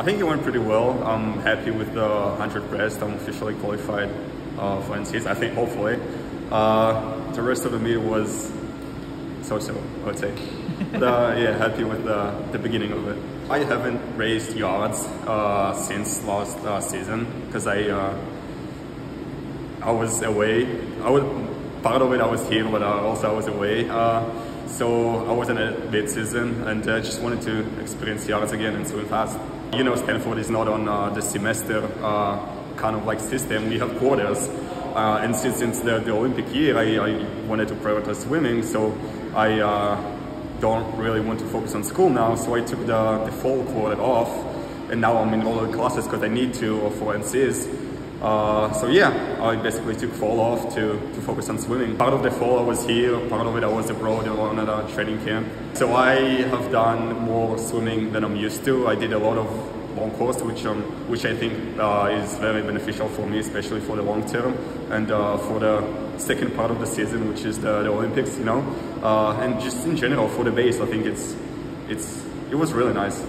I think it went pretty well. I'm happy with the 100 breast. I'm officially qualified uh, for NCs, I think, hopefully. Uh, the rest of the meet was so-so, I would say. but, uh, yeah, happy with the, the beginning of it. I haven't raised yards uh, since last uh, season because I uh, I was away. I was part of it. I was here, but also I was away. So I was in a mid-season and I just wanted to experience yards again and swim fast. You know, Stanford is not on the semester kind of like system. We have quarters. Uh, and since, since the, the, Olympic year, I, I, wanted to prioritize swimming, so I uh, don't really want to focus on school now, so I took the, the fall quarter off, and now I'm in all the classes because I need to for NCs. Uh, so yeah, I basically took fall off to, to focus on swimming. Part of the fall I was here, part of it I was abroad on a training camp. So I have done more swimming than I'm used to. I did a lot of long course, which um, which I think uh, is very beneficial for me, especially for the long term and uh, for the second part of the season, which is the, the Olympics, you know, uh, and just in general for the base, I think it's it's it was really nice.